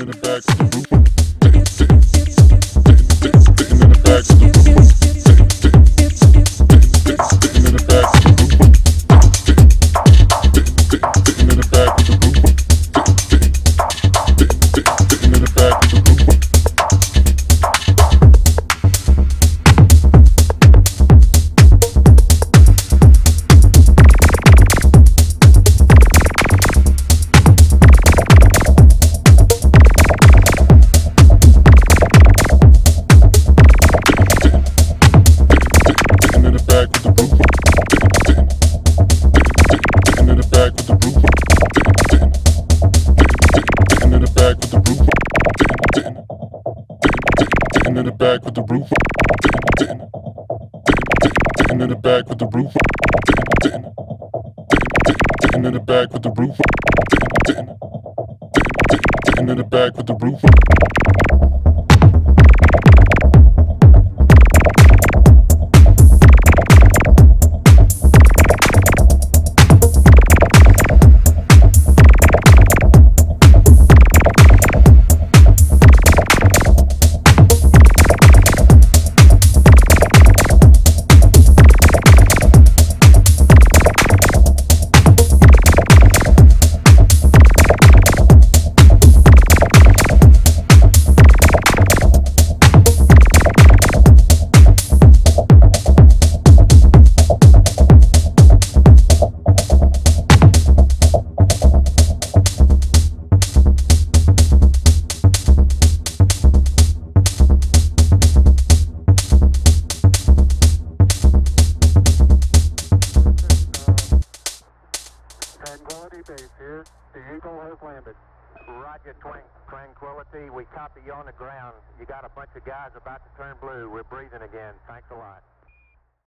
in the back Sitting in the back with the roof. Sitting in the back with the roof. Sitting in the back with the roof. Sitting in the back with the roof. Tranquility Base here. The Eagle has landed. Roger, Twan- Tranquility. We copy you on the ground. You got a bunch of guys about to turn blue. We're breathing again. Thanks a lot.